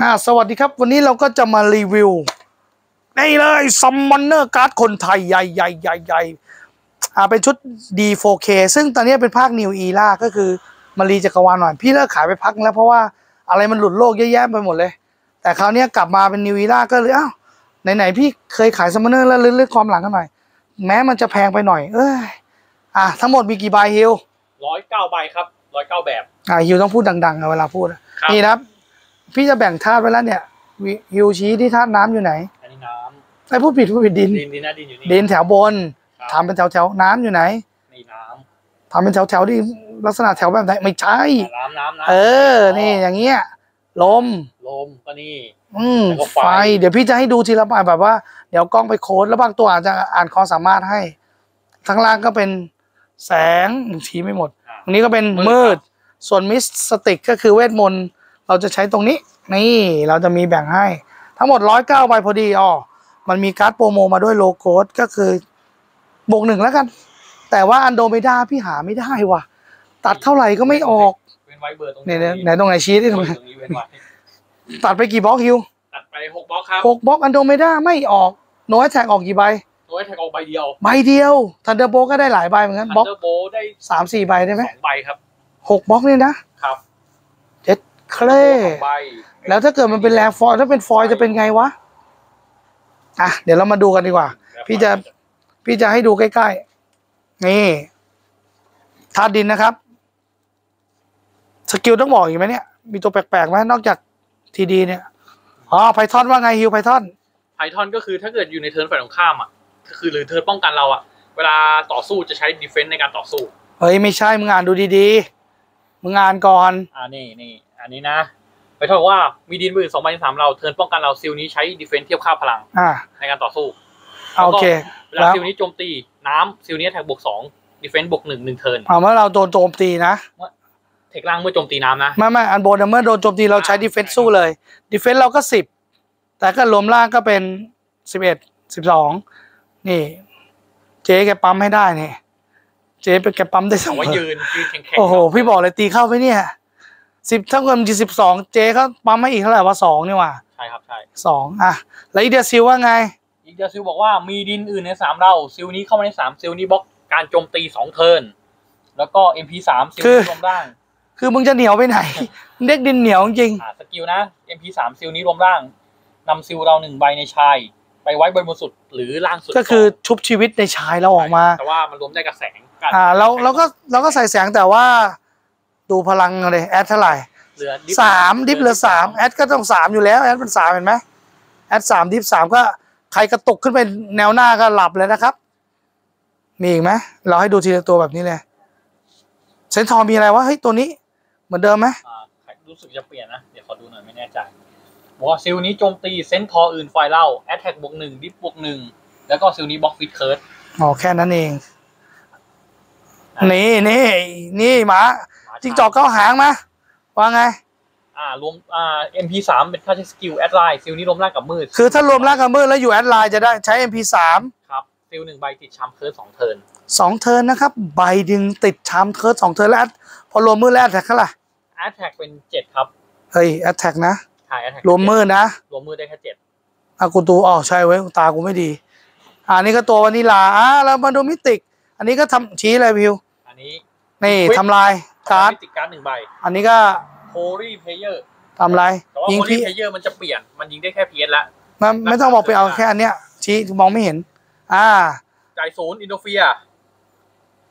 อ่าสวัสดีครับ วันนี้เราก็จะมารีวิวนี่เลย Summoner การ์ดคนไทยใหญ่ใหญ่ใหญ่ใหญ่อ่าเป็นชุด D4K ซึ่งตอนนี้เป็นภาค New Era ก็คือมารีจักรวาลหน่อย พี่เลิกขายไปพักนึงแล้วเพราะว่าอะไรมันหลุดโลกเยอะแยะไปหมดเลย แต่คราวเนี้ยกลับมาเป็น New Era ก็เลยอ้าวไหนๆพี่เคยขาย Summoner แล้วรำลึกความหลังกันหน่อย แม้มันจะแพงไปหน่อย เอ้ยอะทั้งหมดมีกี่ใบฮิวร้อยเก้าใบครับร้อยเก้าแบบอ่าฮิวต้องพูดดังๆอะเวลาพูดอะครับนี่นะครับ พี่จะแบ่งธาตุไว้แล้วเนี่ยวิฮิวชี้ที่ธาตุน้ำอยู่ไหน อันนี้น้ไอ้พูดผิดพูดผิดดินำดินดินนะดินอยู่นี่ ดินแถวบนครับทำเป็นแถวแถวๆน้ำอยู่ไหนนี่น้ทำเป็นแถวแถวๆที่ลักษณะแถวแบบไหนไม่ใช่ำน้ำน้ำนะเออ นี่อย่างเงี้ย ลม ลมก็นี่ อืมแล้วก็ไฟไฟ เดี๋ยวพี่จะให้ดูทีละใบแบบว่า เดี๋ยวกล้องไปโค้ดแล้วบางตัวอาจจะอ่านความสามารถให้ข้างล่างก็เป็นแสงชี้ไม่หมดอะตรงนี้ก็เป็นมืด ส่วน Mystic ก็คือเวทมนต์ เราจะใช้ตรงนี้ นี่เราจะมีแบ่งให้ ทั้งหมดร้อยเก้าใบพอดีอ๋อมันมีการ์ด promo มาด้วยโลโก้ก็คือบวกหนึ่งแล้วกัน แต่ว่า Andromeda พี่หาไม่ได้ว่ะ ตัดเท่าไหร่ก็ไม่ออกเว้นไว้เบอร์ตรงเนี่ยไหนตรงไหนชี้ที่ตรงไหนตรงนี้เว้นไว้ตัดไปกี่บล็อกฮิวตัดไปหกบล็อกครับหกบล็อกอันโดเมดาไม่ออกโน้ตแท็กออกกี่ใบตัวให้แท็กออกใบเดียวใบเดียวทันเดอร์โบก็ได้หลายใบเหมือนกันทันบล็อกเดอร์โบได้สามสี่ใบได้ไหมสองใบครับหกบล็อกเนี่ยนะครับ เจ็ดเคลสองใบแล้วถ้าเกิดมันเป็นแรงฟอยล์ถ้าเป็นฟอยล์จะเป็นไงวะอะเดี๋ยวเรามาดูกันดีกว่า พี่จะพี่จะให้ดูใกล้ๆ นี่ธาตุดินนะครับ สกิลต้องบอกอีกไหมเนี่ย มีตัวแปลกๆไหมนอกจากทีดีเนี่ยอ๋อไพทอนว่าไงฮิวไพทอนไพทอนก็คือถ้าเกิดอยู่ในเทิร์นฝ่ายตรงข้ามอะก็คือหรือเทิร์นป้องกันเราอะ เวลาต่อสู้จะใช้ดีเฟนต์ในการต่อสู้ เฮ้ย ไม่ใช่มึงอ่านดูดีๆมึงอ่านก่อน อ่านี่นี่ อันนี้นะไปเท่ากับว่ามีดินมือสองใบสามเราเทิร์นป้องกันเราซิลนี้ใช้ดีเฟนต์เทียบค่าพลังอ่าในการต่อสู้เอาโอเคเวลาแล้วซิลนี้โจมตีน้ำซิลนี้แท็กบวกสองดีเฟนต์บวกหนึ่งหนึ่งเทิร์นเอาเมื่อเราโดนโจมตีนะเทคล่างเมื่อโจมตีน้ำนะไม่ไม่อันบนน่ะเมื่อโดนโจมตีเราใช้ดีเฟนซ์สู้เลยดีเฟนซ์เราก็สิบแต่ก็รวมล่างก็เป็นสิบเอ็ดสิบสองนี่ เจ๊แกปั๊มให้ได้เนี่ยเจ๊เป็นแกปั๊มได้เสเอามไว้อยืนยืนแข็งๆโอ้โหพี่บอกเลยตีเข้าไปเนี่ย สิบถ้าเกิดมันสิบสองเจ๊เขาปั๊มให้อีกเท่าไหร่วะสองนี่หว่าใช่ครับใช่สองอะแล้วอีเดียซิลว่าไง อีกเดียวซิลบอกว่ามีดินอื่นในสามเราซิลนี้เข้ามาในสามซิลนี้บล็อกการโจมตีสองเทิร์นแล้วก็ MP สามซิลคือนี้รวมร่าง คือมึงจะเหนียวไปไหน เด็กดินเหนียวจริงอ่าสกิลนะ MP สามซิลนี้รวมร่างนำซิลเราหนึ่งใบในชายไปไว้บนบนสุดหรือล่างสุด ก็คือชุบชีวิตในชายเราออกมา แต่ว่ามันรวมได้กับแสงกันอ่าเราเราก็เราก็ใส่แสงแต่ว่า ดูพลังเลยแอดเท่าไหร่เหลือดิฟสามดิฟเหลือสามแอดก็ต้องสามอยู่แล้วแอดเป็นสามเห็นไหมแอดสามดิฟสามก็ใครกระตุกขึ้นไปแนวหน้าก็หลับเลยนะครับ มีอีกไหมเราให้ดูทีละตัวแบบนี้เลยเซนทอร์มีอะไรวะเฮ้ยตัวนี้ เหมือนเดิมไหมอ่ารู้สึกจะเปลี่ยนนะ เดี๋ยวขอดูหน่อยไม่แน่ใจบอกว่าซิลนี้โจมตีเซนทอร์อื่นไฟเล่าแอตแทกบวกหนึ่งดิฟบวกหนึ่งแล้วก็ซิลนี้บล็อกฟิตเคิร์ดอ๋อแค่นั้นเอง นี่นี่นี่หมา จิงจอกเข้าหางมาว่าไง อ่ารวมอ่า MP สามเป็นค่าใช้สกิลแอดไลน์ซิลนี้รวมร่างกับมืด คือถ้ารวมร่างกับมือแล้วอยู่แอดไลน์จะได้ใช้ MP3 ครับซิลหนึ่งใบติดชามเคิร์ดสองเทิร์นสองเทิร์นนะครับ ใบดึงติดชามเคิร์ดสองเทิร์นแล้ว add พอรวมมือแล้วแอดแท็กเท่าไหร่แอดแทกเป็นเจ็ดครับ เฮ้ยแอดแท็กนะใช่แอดแทกรวมมือนะ รวมมือได้แค่เจ็ดอากูตูอ๋อใช่เว้ยตากูไม่ดีอ่านี่ก็ตัววานิลาอ่าแล้วมาดูมิติก อันนี้ก็ทำชี้อะไรพิว อันนี้นี่ Quick ทำลาย การ์ดติดการ์ดหนึ่งใบ อันนี้ก็โฮลี่เพเยอร์ทำลายแต่ว่ายิงโฮลี่พี่เพเยอร์มันจะเปลี่ยนมันยิงได้แค่พีเอสละมันไม่ต้องบอกไปเอาแค่อันเนี้ยชี้มองไม่เห็น อ่า จ่ายศูนย์อินโดเฟีย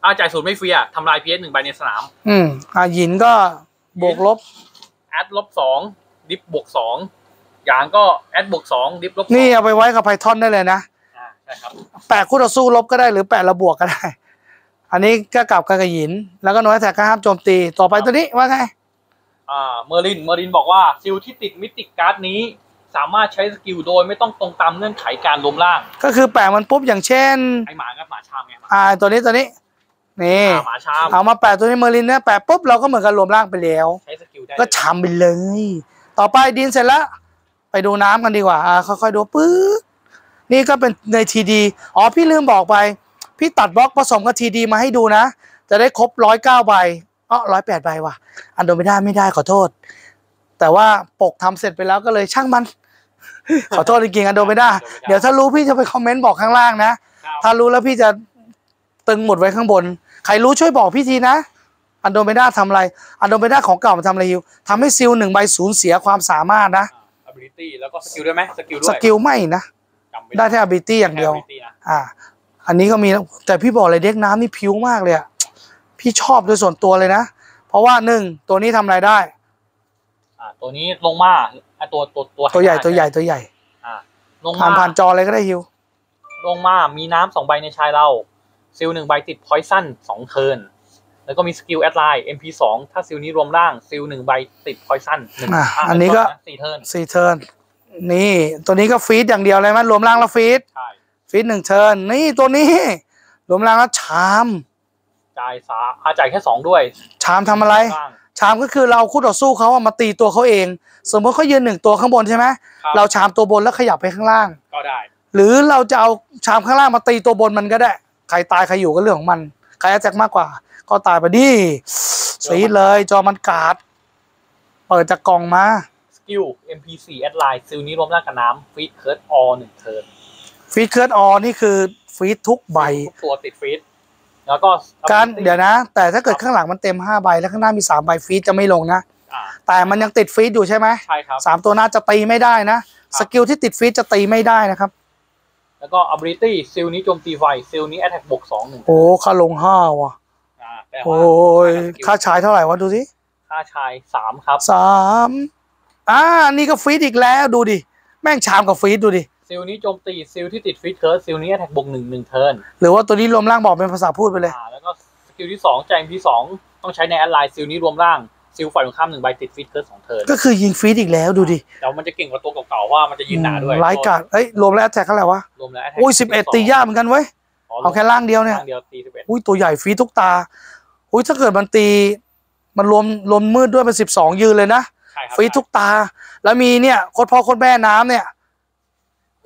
อ่าจ่ายศูนย์ไม่เฟียทำลายพีเอสหนึ่งใบในสนาม อืมอ่าหยินก็บวกลบแอดลบสองดิฟบวกสองอย่างก็แอดบวกสองดิฟลบสองนี่เอาไปไว้กับไพทอนได้เลยนะอ่าใช่ครับแปะคู่ต่อสู้ลบก็ได้หรือแปะระบวกก็ได้ อันนี้ก็กลับกันกับหยิน แล้วก็ No Attack ก็ห้ามโจมตี ต่อไปตัวนี้ว่าไง อ่า เมอร์ลิน เมอร์ลินบอกว่า Seal ที่ติด Mystic การ์ดนี้ สามารถใช้ skill โดยไม่ต้องตรงตามเงื่อนไขการรวมร่าง ก็คือแปะมันปุ๊บอย่างเช่น ไอหมากับหมา Charm ไงหมาอ่า ตัวนี้ตัวนี้ นี่อ่าหมา Charm เอามาแปะตัวนี้เมอร์ลินเนี่ยแปะปุ๊บเราก็เหมือนกันรวมร่างไปแล้ว ใช้ skill ได้ ก็ Charm ไปเลย ต่อไปดินเสร็จแล้ว ไปดูน้ำกันดีกว่า อ่า ค่อยๆดูปึ๊บนี่ก็เป็นในทีดี อ๋อ พี่ลืมบอกไป พี่ตัดบล็อกผสมกับทีดีมาให้ดูนะ จะได้ครบร้อยเก้าใบอ๋อร้อยแปดใบว่ะ อันโดไม่ได้ไม่ได้ขอโทษ แต่ว่าปกทำเสร็จไปแล้วก็เลยช่างมัน ขอโทษจริงๆอันโดไม่ได้ เดี๋ยวถ้ารู้พี่จะไปคอมเมนต์บอกข้างล่างนะครับถ้ารู้แล้วพี่จะตึงหมดไว้ข้างบน ใครรู้ช่วยบอกพี่ทีนะอันโดเมดาทำอะไร อันโดเมดาของเก่ามาทำอะไรฮิวทำให้ซิลหนึ่งใบสูญเสียความสามารถนะอ่า ability แล้วก็สกิลด้วยไหมสกิลด้สวยกิลไม่นะจำม่ได้แค่ ability อย่างเดียวแค่ ability นะอ่า อันนี้ก็มีนะแต่พี่บอกเลยเด็กน้ำนี่พิ้วมากเลยอะพี่ชอบโดยส่วนตัวเลยนะ เพราะว่าหนึ่งตัวนี้ทำอะไรได้ อ่า ตัวนี้ลงมาไอตัวตัวตัวตัวใหญ่ข้างน้าตัวใหญ่ตัวใหญ่ อ่าลงผ่านมาผ่านจอเลยก็ได้ฮิว ลงมามีน้ำสองใบในชายเราซิลหนึ่งใบติดพอยซันสองเทิร์นแล้วก็มีสกิลแอดไลน์ MP สองถ้าซิลนี้รวมร่างซิลหนึ่งใบติดพอยซันหนึ่งอะะอันนี้ก็สี่เทิร์นสี่เทิร์นนี่ ตัวนี้ก็ฟีดอย่างเดียวเลยมั้ยรวมร่างแล้วฟีดใช่ ฟีดหนึ่งเทิร์นนี่ตัวนี้รวมร่างแล้วชามจ่ายสาอาจ่ายแค่สองด้วย ชามทำอะไรร่างชามก็คือเราคู่ต่อสู้เขาอะมาตีตัวเขาเอง สมมติเขายืนหนึ่งตัวข้างบนใช่ไหมครับเราชามตัวบนแล้วขยับไปข้างล่าง ก็ได้ หรือเราจะเอาชามข้างล่างมาตีตัวบนมันก็ได้ ใครตายใครอยู่ก็เรื่องของมัน ใครแอตแทกมากกว่า ก็ตายไปดิสีดเลยจอมันกาด เปิดจากกล่องมาสกิล MP สี่แอดไลน์ซิลนี้รวมร่างกับน้ำฟีดเคิร์ดออหนึ่งเทิร์น ฟีดเคิร์ดออนี่คือฟีดทุกใบ ทุกตัวติดฟีดแล้วก็การ ability เดี๋ยวนะ แต่ถ้าเกิดข้างหลังมันเต็ม 5 ใบแล้วข้างหน้ามี 3 ใบฟีดจะไม่ลงนะอ่าแต่มันยังติดฟีดอยู่ใช่ไหมใช่ครับสามตัวหน้าจะตีไม่ได้นะ สกิลที่ติดฟีดจะตีไม่ได้นะครับ แล้วก็ ability ซิลนี้โจมตีไวซิลนี้ attack บวกสองหนึ่งโอ้ค่าลงห้าว่ะอ่าแต่ว่าโอ้ยสกิลค่าชายเท่าไหร่วะดูสิค่าชายสามครับสามอ่านี่ก็ฟีดอีกแล้วดูดิ แม่งชามกับฟีดดูดิ ซิลนี้โจมตีซิลที่ติดฟีดเคิร์ดซิลนี้ attack บวกหนึ่งหนึ่งเทิร์นหรือว่าตัวนี้รวมร่างบอกเป็นภาษาพูดไปเลย อ่าแล้วก็สกิลที่สองจ่าย MP สองต้องใช้ในแอดไลน์ซิลนี้รวมร่างซิลฝ่ายตรงข้ามหนึ่งใบติดฟีดเคิร์ดสองเทิร์นก็คือยิงฟีดอีกแล้วดูดิแต่ว่ามันจะเก่งกว่าตัวเก่าๆว่ามันจะยืนหนาด้วยไร้กาดเอ้ยรวมแล้วแท็กเท่าไหร่วะรวมแล้ว attack อุ้ยสิบเอ็ดตียากเหมือนกันเว้ยเอาแค่ล่างเดียวเนี่ยล่างเดียวตีสิบเอ็ดอุ้ยตัวใหญ่ฟีดทุกตาอุ้ยถ้าเกิดมันตีมันรวมรวมมืดด้วยเป็นสิบสองยืนเลยนะใช่ครับฟีดทุกตา แล้วมีเนี่ยโคตรพ่อโคตรแม่น้ำเนี่ย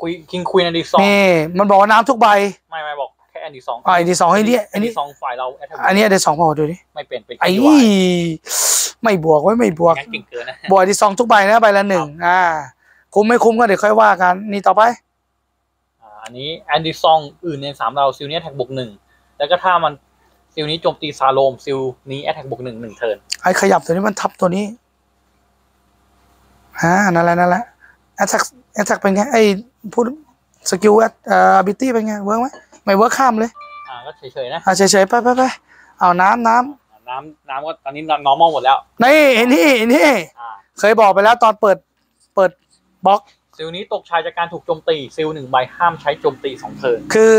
คุยคิงคุยอันดีสองนี่มันบอกว่าน้ำทุกใบ ไม่ไม่บอกแค่อันดีสองอ่าอันที่สองให้เนี่ยอัอันนนี้ดีสองฝ่ายเรา attack อันนี้เดี๋ยวสองพอดูดิไม่เป็นเป็นไอ้ KY ไม่บวกไว้ไม่บวกงั้นเก่งเกินนะบวกที่สองทุกใบนะใบละหนึ่งอ่า คุ้มไม่คุ้มก็เดี๋ยวค่อยว่ากัน นี่ต่อไปอ่าอันนี้แอนดี้ซองอื่นในสามเราซิลนี้แท็กบวกหนึ่งแล้วก็ถ้ามันซิลนี้โจมตีซาโลมซิลนี้แอทแทกบวกหนึ่งหนึ่งเทิร์นไอ้ขยับตัวนี้มันทับตัวนี้อ่านั่นแหละนั่นแหละแอตแทกแอตแทกเป็นไงไอ้พูดสกิลแอตเอ่อบิตี้เป็นไงเวิร์กไหมไม่เวิร์กข้ามเลยอ่าก็เฉยๆนะอ่าเฉยๆไปไปไปเอาน้ำน้น้ำน้ำก็ตอนนี้ normal หมดแล้วำนี่นี่นี่อ่าเคยบอกไปแล้วตอนเปิดเปิดบล็อกซิลนี้ตกชายจากการถูกโจมตีซิลหนึ่งใบห้ามใช้โจมตีสองเทิร์นคือ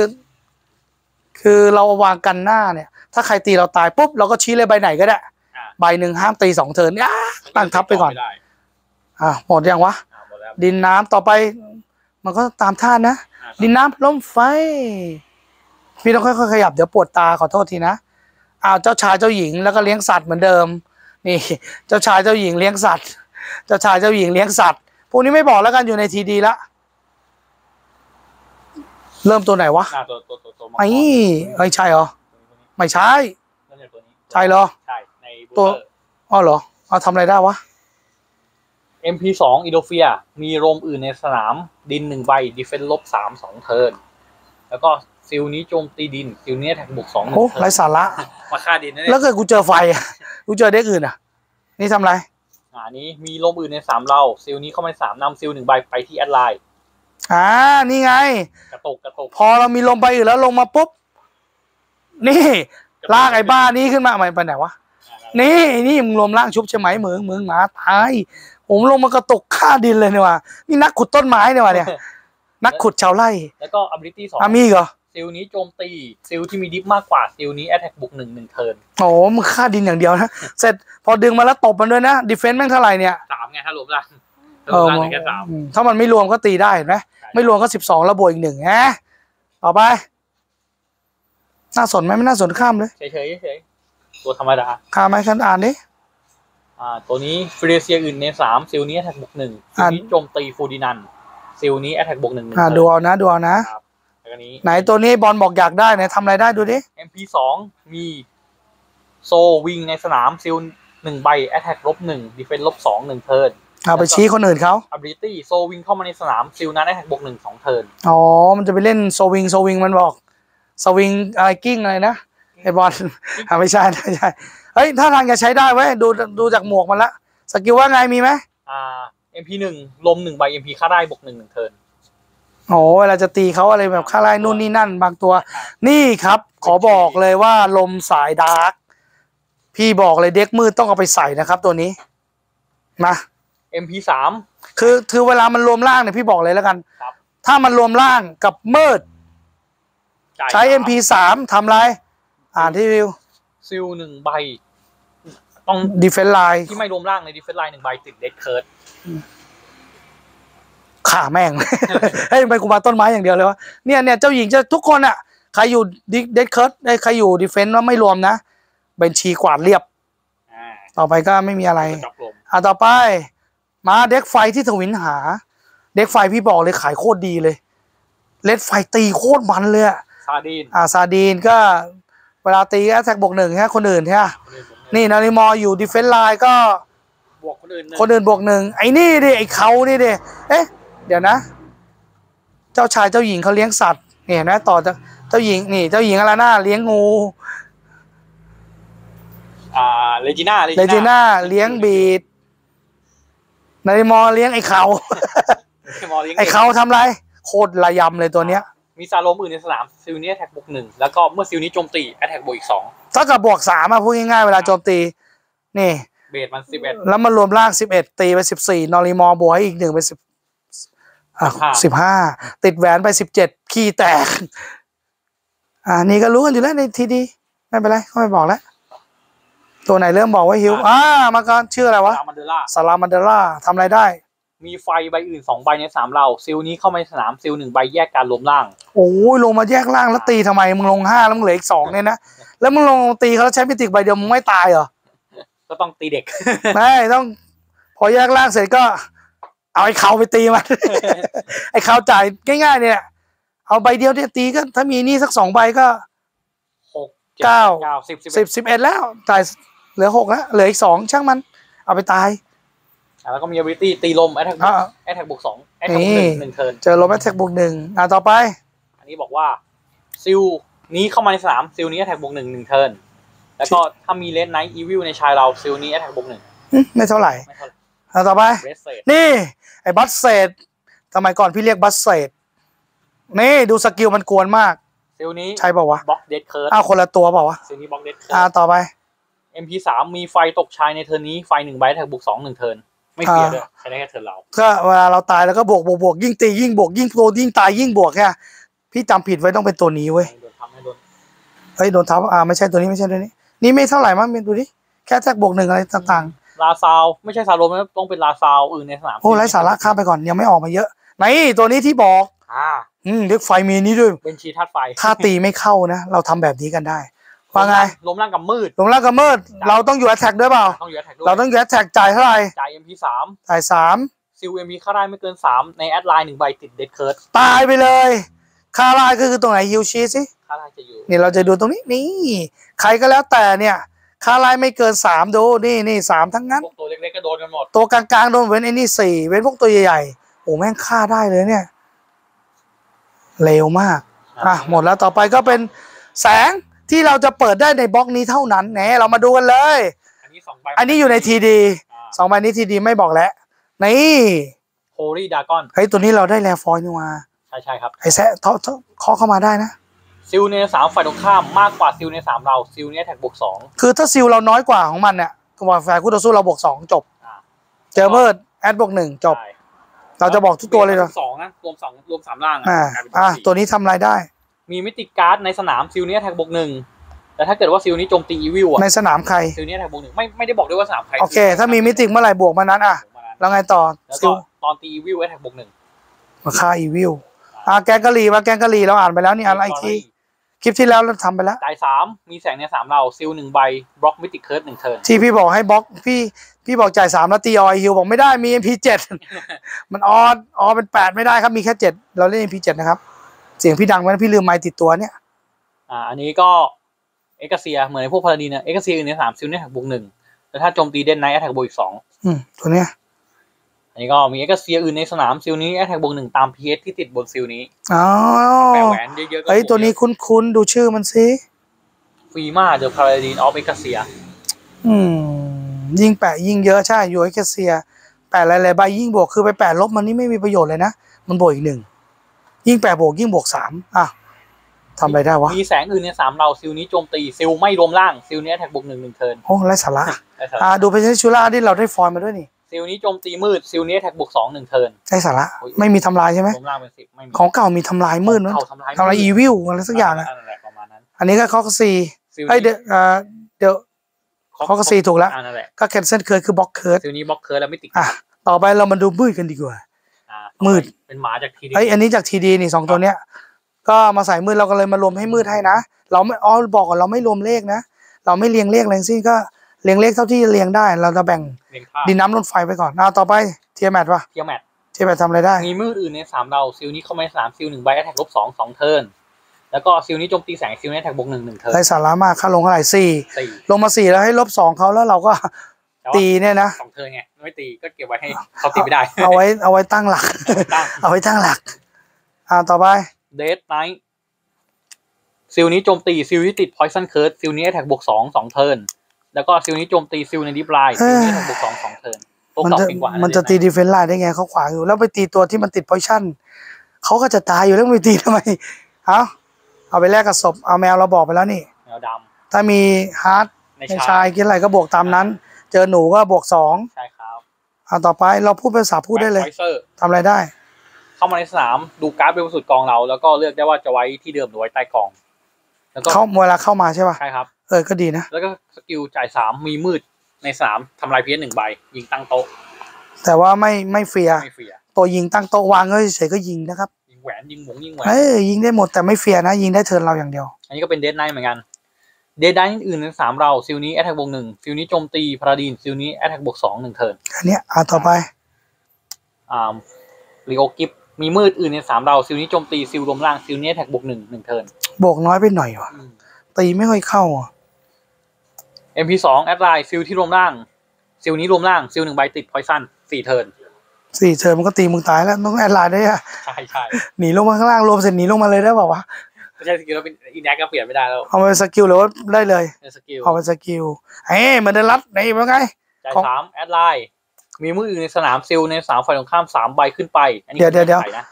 คือเราวางกันหน้าเนี่ย ถ้าใครตีเราตายปุ๊บเราก็ชี้เลยใบไหนก็ได้อ่าใบหนึ่งห้ามตีสองเทิร์นอะตั้งทับไปก่อนม่ด้อะหมดยังวะอ่าหมดแล้วดินน้ำต่อไป มันก็ตามท่านะอ่าดินน้ำลมไฟ พี่ต้องค่อยๆขยับเดี๋ยวปวดตาขอโทษทีนะอ้าวเจ้าชายเจ้าหญิงแล้วก็เลี้ยงสัตว์เหมือนเดิม นี่ เจ้าชายเจ้าหญิงเลี้ยงสัตว์ เจ้าชายเจ้าหญิงเลี้ยงสัตว์พวกนี้ไม่บอกแล้วกันอยู่ในทีดีละเริ่มตัวไหนวะหน้าตัวตัวตัวตัวมังกรไอ้ไอ้ยใช่เหรอไม่ใช่ตัวนี้ตัวนี้ใช่เหรอใช่ในบูตัวเตอร์อ๋อเหรอเอาทำอะไรได้วะ MP สองอิโดเฟียมีลมอื่นในสนามดินหนึ่งใบ defense ลบสามสอง turn แล้วก็ Seal นี้โจมตีดิน Seal นี้ attack บวกสองหนึ่ง turn โอ้ไร้สาระ มาฆ่าดินนะเนี่ยแล้วเกิดกูเจอไฟอะกูเจอเด็กอื่นอะ นี่ทำอะไรอ่าอันนี้มีลมอื่นในสนามเรา Seal นี้เข้ามาในสนามนำ Seal หนึ่งใบไปที่ At Lineอ่านี่ไง กระตุกกระตุกพอเรามีลมไปอื่นแล้วลงมาปุ๊บ นี่ลากไอ้บ้านี้ขึ้นมาไม่ไปไหนวะอ่านี่นี่มึงรวมร่างชุบใช่ไหมมึงมึงหมาตาย ผมลงมากระตุกฆ่าดินเลยเนี่ยว่ะนี่นักขุดต้นไม้เนี่ยว่ะเนี่ย นักขุดชาวไร่ แล้วก็ ability สองอามีเหรอ Seal นี้โจมตี Seal ที่มี def มากกว่า Seal นี้ attack บวกหนึ่งหนึ่ง turnโอ้มึงฆ่าดินอย่างเดียวนะเสร็จพอดึงมาแล้วตบมันด้วยนะ defense แม่งเท่าไหร่เนี่ยสามไงถ้ารวมร่างถ้าเออรวมร่างเหลือแค่สามอืมถ้ามันไม่รวมก็ตีได้เห็นไหมไม่รวมก็สิบสองแล้วบวกอีกหนึ่งฮะต่อไป น่าสนไหมไม่น่าสนข้ามเลยเฉยๆเฉยๆตัวธรรมดาข้ามไหมคันอ่านดิ อ่าตัวนี้ฟิเรเซียอื่นในสนาม Seal นี้ attack บวกหนึ่งอ่า Seal นี้โจมตีฟูดินัน Seal นี้ attack บวกหนึ่งหนึ่ง turn อ่าดูเอานะดูเอานะครับแล้วก็นี้ไหนตัวนี้บอลบอกอยากได้ไหนทำอะไรได้ดูดิ MP สองมีโซวิงในสนามซิลหนึ่งใบแอ t แทกลบหนึ่งดีเฟนลบสองหนึ่งเทิร์นเอาไปชี้คนอื่นเขา ability โซวิงเข้ามาในสนามซิลนั้นแอ t แทกบวกหนึ่งสองเทิร์นอ๋อ มันจะไปเล่นโซวิงโซวิงมันบอกสวิงอะไรกิ้งอะไรนะไอบอลอ่าไม่ใช่ไม่ใช่ เฮ้ยท่าทางจะใช้ได้เว้ยดูดูจากหมวกมันละ skill ว่าไงมีไหมอ่า MP หนึ่งลมหนึ่งใบ MP ค่าร่ายบวกหนึ่งหนึ่ง turnโอ้เวลาจะตีเขาอะไรแบบค่าร่ายนู่นนี่นั่นบางตัว นี่ครับ ขอบอกเลยว่าลมสาย dark พี่บอกเลยเด็กมืดต้องเอาไปใส่นะครับตัวนี้มา MP สามคือคือเวลามันรวมร่างเนี่ยพี่บอกเลยแล้วกัน ครับ ถ้ามันรวมร่างกับเมิดจ่ายใช้ MP3 ทำไร อ่านที่วิวซิลหนึ่งใบ ต้องดีเฟนไลน์ที่ไม่รวมร่างในดีเฟนไลน์หนึ่งใบติดเดดเคิร์ดขาแม่งเฮ้ยไปกูมาต้นไม้อย่างเดียวเลยวะเนี่ยเนี่ยเจ้าหญิงจะทุกคนอะใครอยู่เดดเคิร์ดใครอยู่ดีเฟนต์ว่าไม่รวมนะเบนชีกวาดเรียบอ่าต่อไปก็ไม่มีอะไรจับลมอะต่อไป มาเด็กไฟที่ทวินหา เด็กไฟพี่บอกเลยขายโคตรดีเลย เด็กไฟตีโคตรมันเลยอะซาดีนอ่าซาดีนก็เวลาตี attack บวกหนึ่งใช่ไหมคนอื่นใช่ไหมค นอื่นบวกหงนี่นาริมอร์อยู่ defense line ก็บวกคนอื่นหนึ่งคนอื่นบวกหนึ่งไอ้นี่ดิไอ้เขานี่ดิเอ๊ะ เดี๋ยวนะ เจ้าชายเจ้าหญิงเขาเลี้ยงสัตว์นี่เห็นไหมต่อจากเจ้าหญิงนี่ เจ้าหญิงอะไรนะเลี้ยงงูอ่าเลจิน่าเลจิน่าเลี้ยงบีดนาริมอร์เลี้ยงไอ้เขามอลลี้ยงไอ้เขาทำไรโคตรระยำเลยตัวเนี้ยมีซาโลมอื่นในสนามซิลนี้แท็กบวกหนึ่งแล้วก็เมื่อซิลนี้โจมตีแอ t แทกบวกอีกสอง เท่ากับบวกสามอะพูดง่ายๆเวลาโจมตี นี่ base มันสิบเอ็ด แล้วมันรวมร่างสิบเอ็ดตีไปสิบสี่นาริมอร์บวกให้อีกหนึ่งเป็นสิบสิบห้าติดแหวนไปสิบเจ็ดขี้แตก อ่า นี่ก็รู้กันอยู่แล้วในทีดี ไม่เป็นไรเขาไม่บอกแล้ว ตัวไหนเริ่มบอกว่าหิวอ่ามาก่อนชื่ออะไรวะลามันเดล่าซาลามันเดล่าทำอะไรได้ มีไฟใบอื่นสองใบในสามเราซิลนี้เข้ามาในสนามซิลหนึ่งใบแยกการรวมร่าง โอ้ยลงมาแยกล่างแล้วตีทำไมมึงลงห้าแล้วมึงเหลืออีกสองเนี่ยนะแล้วมึงลงตีเขาแล้วใช้มิติกใบเดียวมึงไม่ตายเหรอก็ต้องตีเด็กไม่ต้อง พอแยกร่างเสร็จก็ เอาไอ้เขาไปตีมันไอ้เขาจ่ายง่ายๆ เนี่ย เอาใบเดียวเนี่ยตีก็ถ้ามีหนี่สักสองใบก็หกจ็ดเก้าเก้าสิบสิบสิบสิบเอ็ดแล้วจ่ายเหลือหกแล้วเหลืออีกสองช่างมัน เอาไปตายอะ แล้วก็มี ability ตีลมแอ t แทกอ่า แอ t แทกบวกสองแอ t แทกบวกหนึ่งนี่หนึ่งเทิร์นเจอโรแมน attack บวกหนึ่งอะต่อไป อันนี้บอกว่าซิลนี้เข้ามาในสนามซิลนี้แอ t แทกบวกหนึ่งหนึ่งเทิร์นแล้วก็ถ้ามีเลนไนท์อีวิลในชายเราซิลนี้แอ t แทกบวกหนึ่งอืมไม่เท่าไหร่ไม่เท่าไหร่อะต่อไป เรสเซตนี่ ไอ้บัสเซตทำไมก่อนพี่เรียกบัสเซตนี่ดู skill มันกวนมาก Seal นี้ใช่เปล่าวะ block Death Curse อ้าวคนละตัวเปล่าวะ Seal นี้ block Death Curse อ่าต่อไป MP สามมีไฟตก Shrine ใน turn นี้ไฟหนึ่งใบ attack บวกสองหนึ่ง turn ไม่เสียด้วยใช้ได้แค่ turn เรา ก็เวลาเราตายแล้วก็บวกบวกบวกยิ่งตียิ่งบวกยิ่งโตยิ่งตายยิ่งบวกแค่พี่จำผิดไว้ต้องเป็นตัวนี้เว้ยโดนทำให้โดนเฮ้ยโดนทับอ่าไม่ใช่ตัวนี้ไม่ใช่ตัวนี้ นี่ไม่เท่าไหร่มั้งเป็นตัวนี้แค่แท็กบวกหนึ่งอะไรต่างลาซาวไม่ใช่ซาโลมนะต้องเป็นลาซาวอื่นในสนามๆโอ้ไร้สาระข้ามไปก่อนยังไม่ออกมาเยอะไหนตัวนี้ที่บอก อ่า อืมเด็กไฟมีนี้ด้วยเป็นชีทัดไฟถ้าตีไม่เข้านะเราทำแบบนี้กันได้ ว่าไงลมร่างกับมืดลงล่างกับเมิดเราต้องอยู่แอตแทกด้วยเปล่าต้องอยู่แท็กด้วยเราต้องอยู่แอตแทกจ่ายเท่าไหร่จ่าย MP สามจ่ายสามซิล MP ค่าได้ไม่เกินสามในแอดไลน์หนึ่งใบติดเดดเคิร์ดตายไปเลยค่าร่ายก็คือตรงไหนฮิวชีสิค่าร่ายจะอยู่นี่เราจะดูตรงนี้นี่ใครก็แล้วแต่เนี่ยค่าร่ายไม่เกินสามดูนี่นี่สามทั้งนั้นพวกตัวเล็กๆก็โดนกันหมดตัวกลางๆโดนเว้นไอ้นี่สี่เว้นพวกตัวใหญ่ๆโอ้แม่งฆ่าได้เลยเนี่ยเร็วมากอะหมดแล้วต่อไปก็เป็นแสง ที่เราจะเปิดได้ในบล็อกนี้เท่านั้นแหนเรามาดูกันเลย อันนี้สองใบอันนี้อยู่ในทีดีสองใบนี้ทีดีไม่บอกแล้วนี่โฮลี่ดากอนเฮ้ยตัวนี้เราได้แรฟอยล์นี่มาใช่ใช่ครับไอ้แซะเทาะเทาะเคาะเข้ามาได้นะซิลในสามฝ่ายตรงข้ามมากกว่าซิลในสามเราซิลเนี่ยแท็กบวกสองคือถ้าซิลเราน้อยกว่าของมันเนี่ยก็ว่าแฟร์คู่ต่อสู้เราบวกสองจบอ่าเจอเมิร์ดแอดบวกหนึ่งจบใช่เราจะบอกทุกตัวเลยเหรอสองนะรวมสองรวมสามล่างอ่ากลายเป็นอ่าสี่ตัวนี้ทำรายได้ มีมิติการ์ดในสนามซิลเนี่ยแท็กบวกหนึ่งแต่ถ้าเกิดว่า Seal นี้โจมตี Evil อะในสนามใคร Seal เนี่ย attack บวกหนึ่งไม่ไม่ได้บอกด้วยว่าสนามใครโอเค ถ้ามี Mystic เมื่อไหร่บวกมานั้นอะแล้วไงต่อแล้วก็ Sealตอนตี Evil attack บวกหนึ่งมาฆ่า Evil อ่าแกงกะหรี่ว่าแกงกะหรี่เราอ่านไปแล้วนี่อะไรอีกทีคลิปที่แล้วเราทำไปแล้ว จ่ายสามมีแสงในสนามเรา Seal หนึ่งใบ block Mystic Curse หนึ่ง turn ที่พี่บอกให้บล็อกพี่พี่บอกจ่ายสามแล้วตีออยฮิวบอกไม่ได้มี MP7 มันออดออเป็นแปดไม่ได้ครับมีแค่เจ็ดเราเล่น MP7 นะครับ เสียงพี่ดังไว้นะพี่ลืมไมค์ติดตัวเนี่ย อ่า อันนี้ก็เอกเซียเหมือนในพวกพาราดีนเนเอกเซียอื่นในสามซิลเนี่ยแท็กบวกหนึ่งแล้วถ้าโจมตีเดนไนท์แอทแทกบวกอีกสองอืมตัวเนี้ย อันนี้ก็มีเอ็กซ์เซียอื่นในสนามซิลนี้แอทแทกบวกหนึ่งตามพีเอที่ติดบนซิลนี้อ๋อแปะแหวนเยอะๆก็ไอ้ยตัวนี้คุ้นๆ ดูชื่อมันสิฟีมาเดอะพาราดีนออฟเอ็กซ์เซียอืม ยิ่งแปะยิ่งเยอะใช่อยู่ไอเคเซีย แปะหลายๆใบยิ่งบวกคือไปแปะลบมันนี่ไม่มีประโยชน์เลยนะมันบวกอีกหนึ่ง ยิ่งแปะบวกยิ่งบวกสามอะทำอะไรได้วะ มีแสงอื่นในสามเราซิลนี้โจมตีซิลไม่รวมร่างซิลนี้แอทแทกบวกหนึ่งหนึ่งเทิร์นโอ้ไรสาระได้ครับอ่าดูเพชรชูล่าที่เราได้ฟอยล์มาด้วยนี่ซิลนี้โจมตีมืดซิลนี้แอทแทกบวกสองหนึ่งเทิร์นได้สาระไม่มีทำลายใช่ไหมรวมร่างเป็นสิบไม่มีของเก่ามีทำลายมืดมั้ยเขาทำลายทำลายอีวิลอะไรสักอย่างนะนั่นแหละประมาณนั้นอันนี้ก็คอกซีซิลไอยเดี๋ยวเอ่อเดี๋ยวเขาก็ C ถูกแล้วอ่านั่นแหละก็แคนเซิลเคิร์ดคือ บล็อกเคิร์ดซิลนี้บล็อกเคิร์ดแล้วไม่ติดอะต่อไปเรามาดูมืดกันดีกว่าอ่า มืด เป็นหมาจากทีดีไอยอันนี้จากทีดีนี่สองตัวเนี้ย ก็มาใส่มืดเราก็เลยมารวมให้มืดให้นะ เราไม่อ๋อบอกก่อนเราไม่รวมเลขนะ เราไม่เรียงเลขอะไรทั้งสิ้นก็เรียงเลขเท่าที่เรียงได้ เราจะแบ่งเรียงท่าดินน้ำลมไฟไปก่อนอ่าต่อไปเทียแมทปะเทียมแมทเทียแมททำอะไรได้ มีมืดอื่นในสามเราซิลนี้เข้ามาในสนามซิลหนึ่งใบแอทแทกลบสองสองเทิร์นแล้วก็ซิลนี้โจมตีแสงซิลนี้แอทแทกบวกหนึ่งหนึ่งเทิร์ไรนสาระมากค่าลงเท่าไหร่สี่สี่ลงมาสี่แล้วให้ลบสองเขาแล้วเราก็แต่ว่าตีเนี่ยนะสอง turn ไงไม่ตีก็เก็บไว้ให้เขาตีไม่ได้ เอาไว้เอาไว้ตั้งหลักตั้งเอาไว้ตั้งหลัก อ่าต่อไป Death Knight Seal นี้โจมตี Seal ที่ติด Poison Curse Seal นี้ attack บวกสองสอง turn แล้วก็ Seal นี้โจมตี Seal ใน Def Line Seal นี้ attack บวกสองสอง turn ตัวมันเก่าจะเก่งกว่ามัมันจะตี Defense Line ได้ไงเขาขวางอยู่ แล้วไปตีตัวที่มันติด Poison เขาก็จะตายอยู่แล้วไปตีทำไมเอาเอาไปแลกกับศพเอาแมวเราบอกไปแล้วนี่แนวดถ้ามีฮาร์ดำในในชาชายยกินอะไรก็บวกตามนั้น เจอหนูก็บวกสองใช่ครับเอาต่อไปเราพูดเป็นภาษาพูดได้เลยแบ็คไฟเซอร์ทำอะไรได้ เข้ามาในสนามดูการ์ดเป็นสุดกองเรา แล้วก็เลือกได้ว่าจะไว้ที่เดิมหรือไว้ใต้กอง แล้วก็เข้าเวลาเข้ามาใช่ป่ะใช่ครับเออก็ดีนะ แล้วก็สกิลจ่ายสามมีมืดในสนามทำลายเพี้ยนหนึ่งใบ ยิงตั้งโต๊ะ แต่ว่าไม่ไม่เฟียร์ไม่เฟียร์ตัวยิงตั้งโต๊ะวางก็เฉยๆก็ยิงนะครับยิงแหวนยิงหมงยิงแหวนเอ้ยยิงได้หมดแต่ไม่เฟียร์นะ ยิงได้เทิร์นเราอย่างเดียว อันนี้ก็เป็น Death Knight เหมือนกัน Death Knight อื่นในสนามเรา Seal นี้ attack บวกหนึ่ง Seal นี้โจมตี Paladin Seal นี้ attack บวกสองหนึ่ง turnอันเนี้ยอ่าต่อไปอ่าลีโอกิฟมีมืดอื่นในสนามเรา Seal นี้โจมตี Seal รวมร่าง Seal นี้ attack บวกหนึ่งหนึ่ง turnบวกน้อยไปหน่อยว่ะตีไม่ค่อยเข้าอะ MP สอง At Line Seal ที่รวมร่าง Seal นี้รวมร่าง Seal หนึ่งใบติด Poison สี่ turnสี่ turn มันก็ตีมึงตายแล้วต้อง At Line ได้อะใช่ใช่หนีลงมาข้างล่างรวมเสร็จหนีลงมาเลยได้เปล่าวะ ไม่ใช่สกิลแล้วเป็นอินแอคก็เปลี่ยนไม่ได้แล้วเอาไปสกิลหรือว่าได้เลยเป็นสกิลเอาไปสกิลเอ้ยเหมือนเดินรัดนี่เป็นไงจ่ายของสามแอดไลน์มีมืออื่นในสนามซิลในสามฝ่ายตรงข้ามสามใบขึ้นไปอันนี้เดี๋ยวเดี๋ยวเดี๋ยวงื่อนไขนะ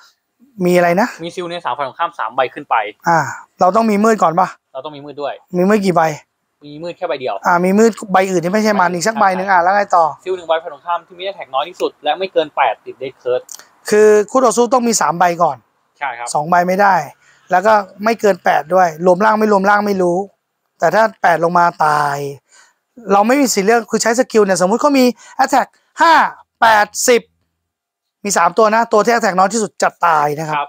มีอะไรนะมีซิลในสามฝ่ายตรงข้ามสามใบขึ้นไป อ่า เราต้องมีมืดก่อนป่ะเราต้องมีมืดด้วย มีมืดกี่ใบมีมืดแค่ใบเดียว อ่า มีมืดใบอื่นที่ไม่ใช่มันอีกสักใบหนึ่งอะ แล้วไงต่อ ซิลหนึ่งใบฝ่ายตรงข้ามที่มีแท็กน้อยที่สุด และไม่เกินแปดติดเดทเคิร์ดคือคู่ต่อสู้ต้องมีสามใบก่อน ใช่ครับสองใบไม่ได้ แล้วก็ไม่เกินแปดด้วยรวมร่างไม่รวมร่างไม่รู้ แต่ถ้าแปดลงมาตาย เราไม่มีสิทธิ์เลือกคือใช้ skill เนี่ยสมมุติเขามี attack ห้าแปดสิบมีสามตัวนะ ตัวที่ attack น้อยที่สุดจะตายนะคครับรับ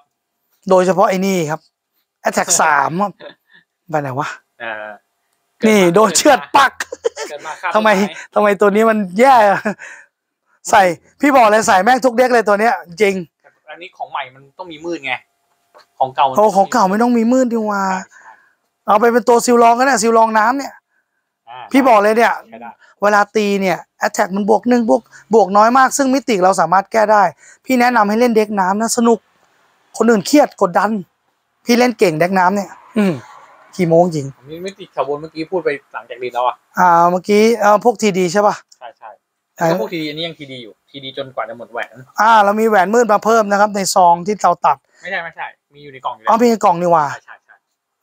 โดยเฉพาะไอ้นี่ครับ attack สามอะไปไหนวะเอ่อนี่โดนเชือดปักเกิดมาฆ่าทำไมต้นทำไมตัวนี้มันแย่อะใส่พี่บอกเลยใส่แม่งทุกเด็กเลยตัวเนี้ยจริง อันนี้ของใหม่มันต้องมีมืดไง ของเก่ามันโอ้ของเก่าไม่ต้องมีมืดดีกว่าใช่ใช่เอาไปเป็นตัวซิลลองก็ได้ซิลลองน้ำเนี่ยอ่าพี่บอกเลยเนี่ยใช่ได้เวลาตีเนี่ยแอตแทกมันบวกหนึ่งบวกบวกน้อยมาก ซึ่งมิติเราสามารถแก้ได้ พี่แนะนำให้เล่นเด็กน้ำนะสนุก คนอื่นเครียดกดดัน พี่เล่นเก่งเด็กน้ำเนี่ย อืมกี่โมงจริงผมนี่ไม่ติดข่าวบนเมื่อกี้พูดไปหลังจากรีนแล้วอะอ่าเมื่อกี้เอ่อพวก TD ใช่ป่ะใช่ใช่อ่าแล้วก็พวก TD อันนี้ยัง TD อยู่ TD จนกว่าจะหมดแหวน อ่า เรามีแหวนมืดมาเพิ่มนะครับ ในซองที่เราตัด ไม่ใช่ไม่ใช่ มีอยู่ในกล่องอยู่อ๋แล้อ๋อพี่ในกล่องนี่หว่า ใช่ใช่ใช่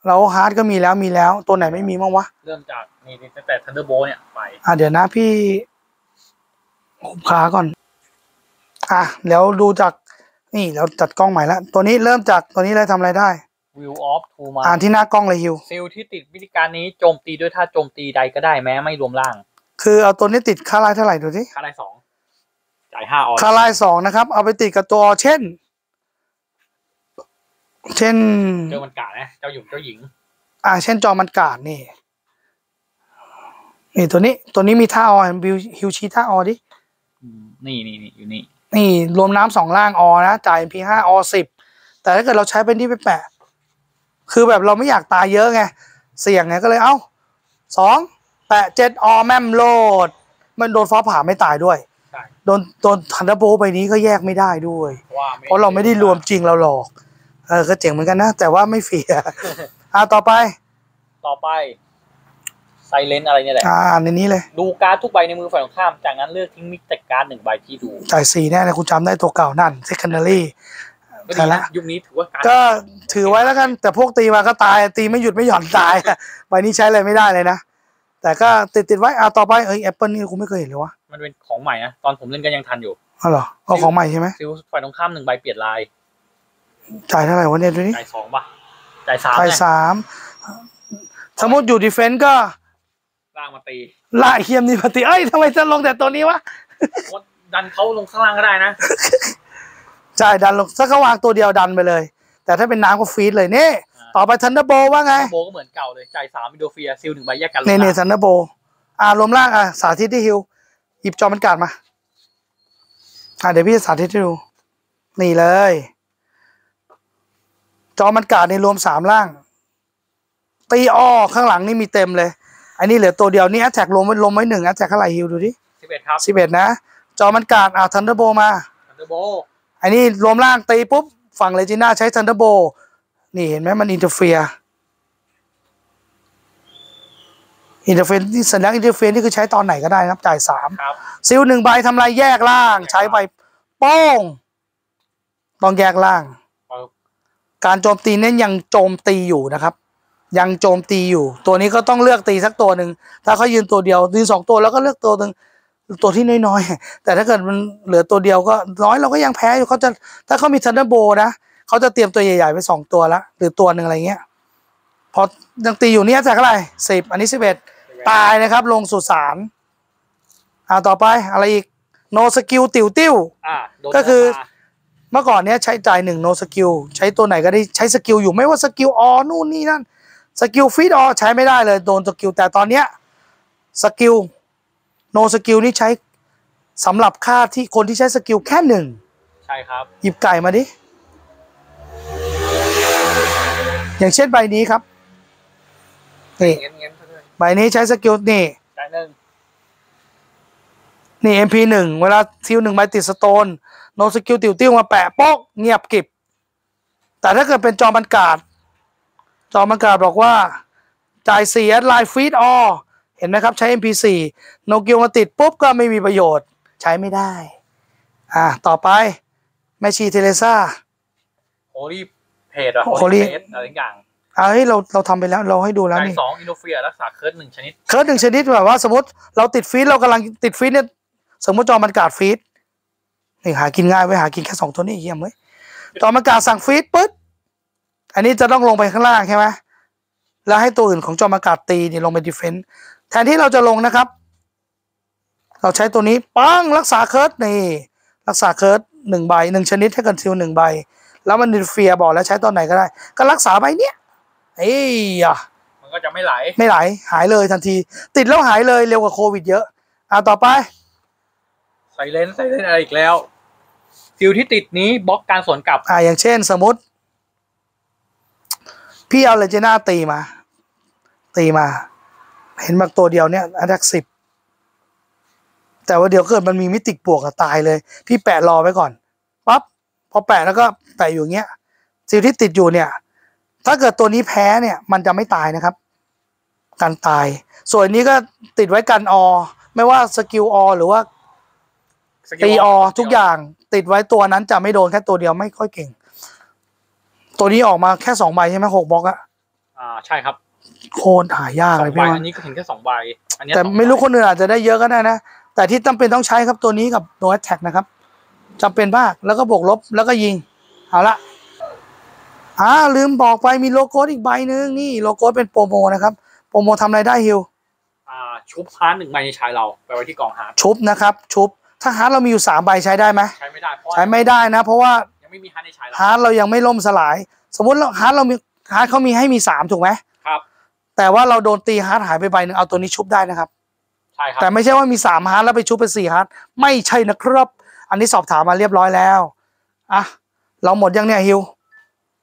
แล้ว heart ก็มีแล้วมีแล้วตัวไหนไม่มีบ้างวะ เริ่มจากนี่ตั้งแต่ทันเดอร์โบเนี่ยไป อ่าเดี๋ยวนะพี่หุบขาก่อน อะเดี๋ยวดูจากนี่เราจัดกล้องใหม่แล้ว ตัวนี้เริ่มจากตัวนี้เลยทำอะไรได้วิวออฟทูมาอ่านที่หน้ากล้องเลยฮิวซิลที่ติดวิธีการนี้โจมตีด้วยท่าโจมตีใดก็ได้แม้ไม่รวมล่าง คือเอาตัวนี้ติดค่าไลน์เท่าไหร่ดูสิค่าได้สองจ่ายห้าออค่าไลน์สองนะครับ เอาไปติดกับตัวเช่น เช่น เจ้ามันกานะ เจ้าหยุ่มเจ้าหญิง อ่า เช่นจอมันกาดนี่ นี่ตัวนี้ ตัวนี้มีท่าออบิวฮิวชีท่าออดิอืมนี่นี่นี่อยู่นี่ นี่รวมน้ำสองล่างออนะ จ่าย MP ห้าอสิบ แต่ถ้าเกิดเราใช้เป็นที่ไปแปะ คือแบบเราไม่อยากตายเยอะไง เสี่ยงไงก็เลยเอ้าสองแปะเจ็ดออแมมโหลด มันโดนฟ้าผ่าไม่ตายด้วยใช่โดนโดนทันเดอร์โบใบนี้ก็แยกไม่ได้ด้วยเพราะว่าเพราะเราไม่ได้รวมจริงเราหลอก เออก็เจ๋งเหมือนกันนะ แต่ว่าไม่เฟียอ่าต่อไป ต่อไปไซเลนอะไรเนี่ยแหละ อ่าในนี้เลย ดูการ์ดทุกใบในมือฝ่ายตรงข้าม จากนั้นเลือกทิ้งมิกแต่การ์ดหนึ่งใบที่ดูจ่ายสี่แน่เลยคุณจำได้ตัวเก่านั่น secondary ก็ใช่ดีละนะยุคนี้ถือว่าการ์ดก็ถือไว้แล้วกัน แต่พวกตีมาก็ตาย ตีไม่หยุดไม่หย่อนตายใบนี้ใช้อะไรไม่ได้เลยนะ แต่ก็ติดติดๆไว้อ่าต่อไปเอ้ยแอปเปิลนี่กูไม่เคยเห็นเลยวะมันเป็นของใหม่นะตอนผมเล่นก็ยังทันอยู่อ๋อเหรอเอาของใหม่ใช่ไหมซิลฝ่ายตรงข้ามหนึ่งใบเปลี่ยนลาย จ่ายเท่าไหร่วะเนี่ยดูนี่จ่ายสองป่ะจ่ายสามจ่ายเนี่ยสามสมมติอยู่ดีเฟนต์ก็ล่างมาตีล่าเฮียมนี่ปฏิเอ้ยทำไมจะลงแต่ตัวนี้วะว่าดันเขาลงข้างล่างก็ได้นะใช่ดันลงถ้าเขาวางตัวเดียวดันไปเลย แต่ถ้าเป็นน้ำก็ฟีดเลยนี่อ่าต่อไปทันเดอร์โบว่าไงโบก็เหมือนเก่าเลยจ่ายสามวิดีโอเฟียซิลหนึ่งใบแยกกันลงเนเน่ล่างทันเดอร์โบอ่ารวมร่างอะสาธิตที่ฮิวหยิบจอมันการดมาอะเดี๋ยวพี่จะสาธิตให้ดูนี่เลย จอมันการดในรวมสามร่าง ตีอ้อข้างหลังนี่มีเต็มเลย อันนี้เหลือตัวเดียวนี่ attack รวมไว้รวมไว้หนึ่ง attack เท่าไหร่ฮิวดูดิสิบเอ็ดครับสิบเอ็ดนะ จอมันการดอะ Thunderbolt มา Thunderbolt อันนี้รวมร่างตีปุ๊บฝั่งเลจิน่าใช้ Thunderbolt นี่เห็นไหมมัน interfere interfere ที่สัญลักษณ์ interfere นี่คือใช้ตอนไหนก็ได้นะครับจ่ายสามครับ seal หนึ่งใบทำลายแยกร่าง ใช้ไปโป้งต้องแยกร่างเอา การโจมตีเน้นยังโจมตีอยู่นะครับ ยังโจมตีอยู่ ตัวนี้ก็ต้องเลือกตีสักตัวหนึ่งถ้าเขายืนตัวเดียวยืนสองตัวแล้วก็เลือกตัวหนึ่งตัวที่น้อยๆ แต่ถ้าเกิดมันเหลือตัวเดียวก็น้อยเราก็ยังแพ้อยู่เขาจะถ้าเขามี Thunderbolt นะเขาจะเตรียมตัวใหญ่ๆไปสองตัวละหรือตัวหนึ่งอะไรเงี้ยพอยังตีอยู่เนี้ยจากอะไรสิบอันนี้สิบเอ็ดตายนะครับ ลงสุสานอ่าต่อไปอะไรอีก No Skill ติวติ้วอ่าโดนก็คือ มาเมื่อก่อนเนี้ยใช้จ่ายหนึ่ง No Skill ใช้ตัวไหนก็ได้ใช้ skill อยู่ไม่ว่า skill all นู่นนี่นั่น skill freeze all ใช้ไม่ได้เลยโดน skill แต่ตอนเนี้ย skill No Skill นี่ใช้สำหรับค่าที่คนที่ใช้ skill แค่หนึ่งใช่ครับ หยิบไก่มาดิ อย่างเช่นใบนี้ครับนี่เงี้ยเงี้ยๆเลยใบนี้ใช้ skill นี่จ่ายหนึ่งนี่ MP หนึ่งเวลาทิวหนึ่งใบติด stone No Skill ติวติ้วมาแปะโป๊กเงียบกริบ แต่ถ้าเกิดเป็นจอมันกาด จอมันกาดบอกว่า จ่ายเสียลายฟีดออเห็นไหมครับ ใช้ MP4 No Skill มาติดปุ๊บก็ไม่มีประโยชน์ ใช้ไม่ได้ อ่า ต่อไป แม่ชีเทเรซ่าโฮลี่เพจอะ Holy เพจอะไรทุกอย่างอ่าเฮ้ยเราเราทำไปแล้วเราให้ดูแล้วจ่ายนี่สอง interfere รักษา curse หนึ่งชนิด curse หนึ่งชนิดแบบว่าสมมติเราติด freeze เรากำลังติด freeze เนี่ยสมมติจอมันกาด freeze นี่หากินง่ายไว้ยหากินแค่สองตัวนี่เยี่ยมเว้ยจอมันกาดสั่งฟีดปึ๊ดอันนี้จะต้องลงไปข้างล่างใช่ไหมแล้วให้ตัวอื่นของจอมันกาดตีนี่ลงไป defend แทนที่เราจะลงนะครับ เราใช้ตัวนี้ปังรักษา curse นี่รักษา curse หนึ่งใบหนึ่งชนิดให้กัน seal หนึ่งใบ แล้วมัน interfere บอกแล้วใช้ตอนไหนก็ได้ ก็รักษาใบเนี้ยเอ้ยอะมันก็จะไม่ไหลไม่ไหลหายเลยทันที ติดแล้วหายเลยเร็วกว่าโควิดเยอะอ่าต่อไป silence silence อะไรอีกแล้ว seal ที่ติดนี้บล็อกการสวนกลับ อ่าอย่างเช่นสมมติ พี่เอาเลเจน่าตีมา ตีมา เห็นบักตัวเดียวเนี่ยอันดักสิบแต่ว่าเดี๋ยวเกิดมันมีมิติบวกอะตายเลย พี่แปะรอไว้ก่อนปั๊บพอแปะแล้วก็แปะอยู่เงี้ยสิ่งที่ติดอยู่เนี่ย ถ้าเกิดตัวนี้แพ้เนี่ย มันจะไม่ตายนะครับกันตาย ส่วนนนี้ก็ติดไว้กัน all ไม่ว่า skill all หรือว่าตี all ทุกอย่าง ติดไว้ตัวนั้นจะไม่โดนแค่ตัวเดียวไม่ค่อยเก่ง ตัวนี้ออกมาแค่สองใบใช่ไหมหกบล็อกอะอ่าใช่ครับโคตรหายากสอเลยงใบพี่ว่าอันนี้ก็เห็นแค่สองใบอันเนี้ยแต่สองใบไม่รู้คนอื่นอาจจะได้เยอะก็ได้นะ แต่ที่จำเป็นต้องใช้ครับตัวนี้กับโนแอ t แท็กนะครับจำเป็นมากแล้วก็บวกลบแล้วก็ยิง เอาละอ่าลืมบอกไปมีโลโก้อีกใบหนึ่งนี่โลโก้เป็นโปรโมนะครับโปรโมทำอะไรได้ฮิว อ่าชุบ heart หนึ่งใบในชายเราไปไว้ที่กล่อง heart ชุบนะครับชุบ ถ้า heart เรามีอยู่สามใบใช้ได้ไหมใช้ไม่ได้เพราะว่าใช้ไม่ได้นะ เพราะว่ายังไม่มี heart ในชายเรา heart เรายังไม่ล่มสลาย สมมติเรา heart เรามีheart เขามีให้มีสามถูกไหมครับ แต่ว่าเราโดนตี heart หายไปใบหนึ่งเอาตัวนี้ชุบได้นะครับใช่ครับแต่ไม่ใช่ว่ามีสาม heart แล้วไปชุบเป็นสี่ heart ไม่ใช่นะครับ อันนี้สอบถามมาเรียบร้อยแล้วอะเราหมดยังเนี่ยฮิว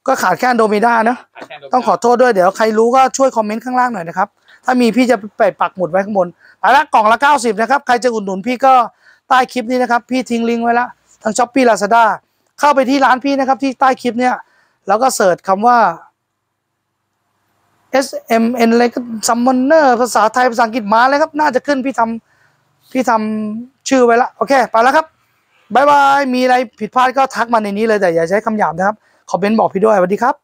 ก็ขาดแค่อันโดรเมด้าเนอะขายแค่โดมิโนต้องขอโทษด้วยเดี๋ยวใครรู้ก็ช่วยคอมเมนต์ข้างล่างหน่อยนะครับ ถ้ามีพี่จะไปปักหมุดไว้ข้างบนไปละกล่องละ 90 นะครับ ใครจะอุดหนุนพี่ก็ ใต้คลิปนี้นะครับ พี่ทิ้งลิงก์ไว้ละทาง Shopee Lazadaเข้าไปที่ร้านพี่นะครับ ที่ใต้คลิปเนี่ยแล้วก็ search คำว่า S M N อะไรก็ซัมมอนเนอร์ภาษาไทยภาษาอังกฤษมาเลยครับ น่าจะขึ้นพี่ทำพี่ทำชื่อไว้ละโอเคไปแล้วครับ bye bye มีอะไรผิดพลาดก็ทักมาในนี้เลยแต่อย่าใช้คำหยาบนะครับ คอมเมนต์บอกพี่ด้วยสวัสดีครับ